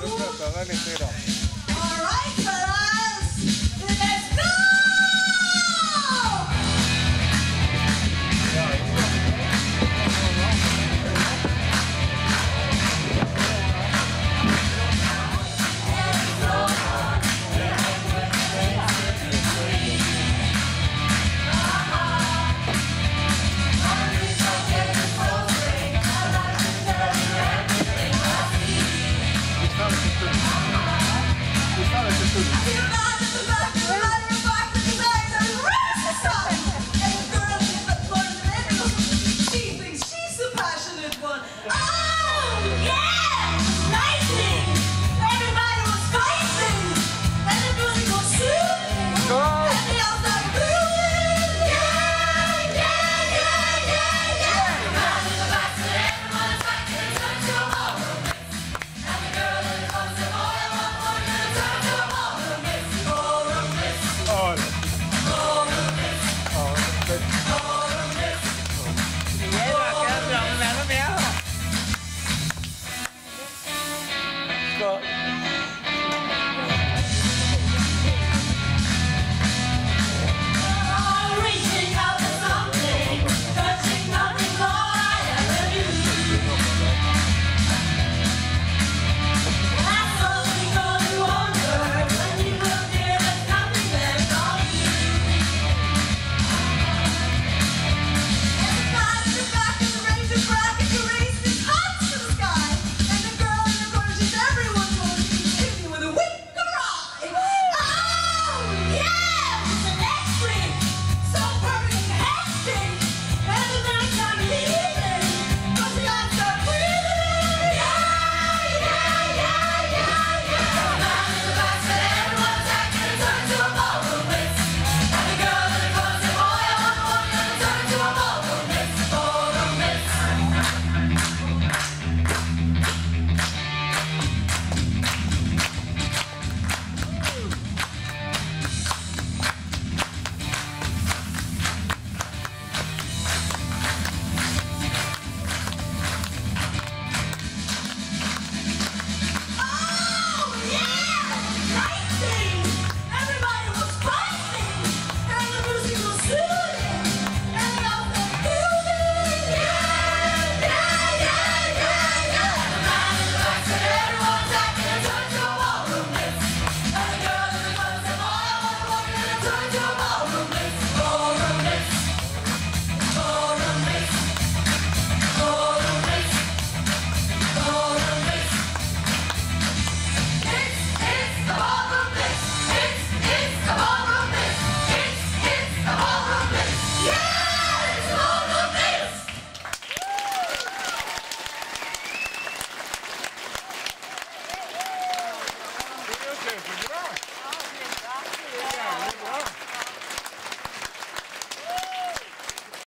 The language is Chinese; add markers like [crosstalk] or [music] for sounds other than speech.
都不要转的，你飞。Oh! [laughs] up.